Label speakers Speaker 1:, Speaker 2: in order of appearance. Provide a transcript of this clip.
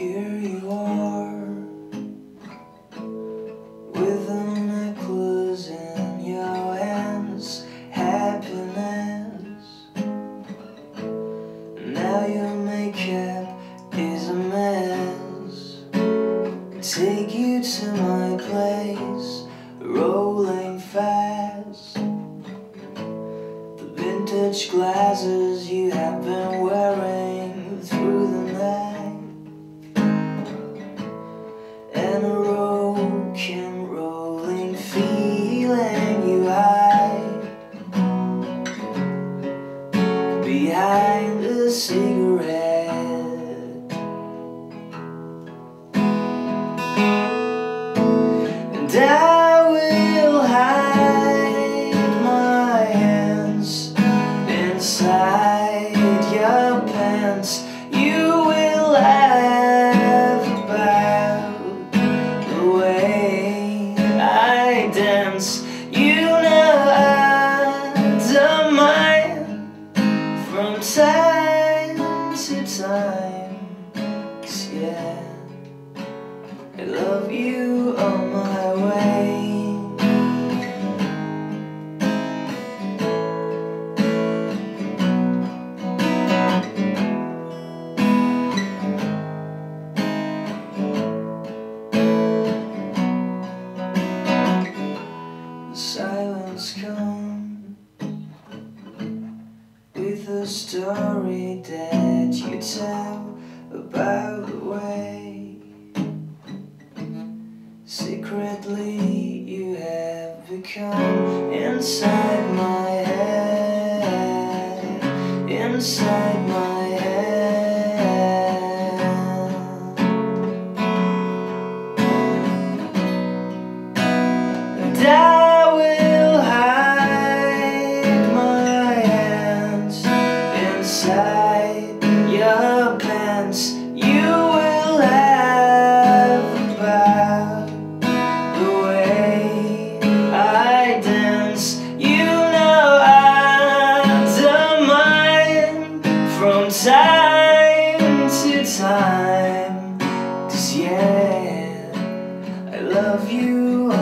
Speaker 1: here you are With a necklace in your hands Happiness. Now your makeup is a mess. Take you to my place Rolling fast. The vintage glasses you have been wearing And I will hide my hands inside your pants. You will laugh about the way I dance. You know I don't mind from time to time yeah. I love you on my has come With a story that you tell about the way Secretly you have become inside my head Inside my head. love you.